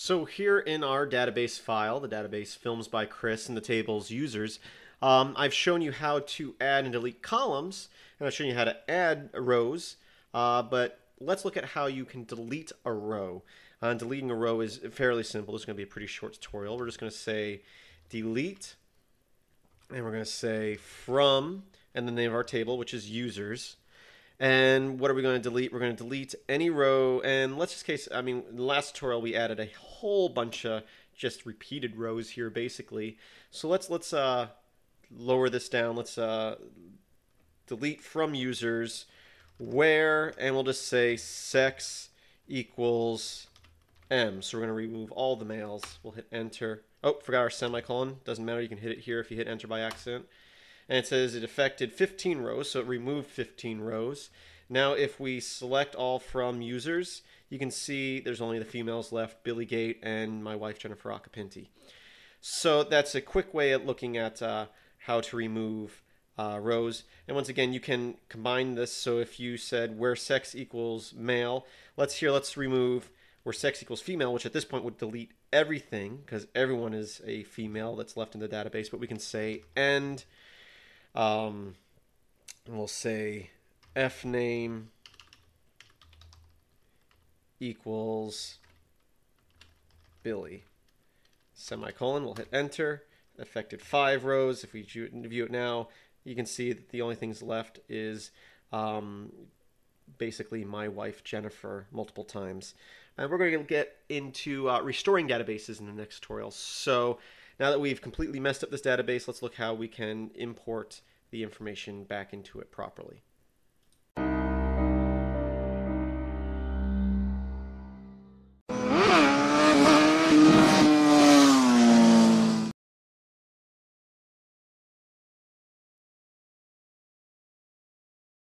So here in our database file, the database films by Kris and the table's users, um, I've shown you how to add and delete columns, and I've shown you how to add rows, uh, but let's look at how you can delete a row. Uh, deleting a row is fairly simple. Is going to be a pretty short tutorial. We're just going to say delete, and we're going to say from, and the name of our table, which is users. And what are we going to delete? We're going to delete any row. And let's just case, I mean, in the last tutorial we added a whole bunch of just repeated rows here, basically. So let's let's uh, lower this down. Let's uh, delete from users where, and we'll just say sex equals m. So we're going to remove all the males. We'll hit enter. Oh, forgot our semicolon. Doesn't matter. You can hit it here if you hit enter by accident and it says it affected 15 rows, so it removed 15 rows. Now, if we select all from users, you can see there's only the females left, Billy Gate and my wife Jennifer Occhipinti. So that's a quick way of looking at uh, how to remove uh, rows. And once again, you can combine this. So if you said where sex equals male, let's here, let's remove where sex equals female, which at this point would delete everything because everyone is a female that's left in the database. But we can say end um, we'll say f name equals Billy. Semicolon, we'll hit enter. Affected five rows. If we view it now, you can see that the only things left is um, basically my wife Jennifer multiple times. And we're going to get into uh, restoring databases in the next tutorial. So now that we've completely messed up this database, let's look how we can import the information back into it properly.